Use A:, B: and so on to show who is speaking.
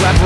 A: Rap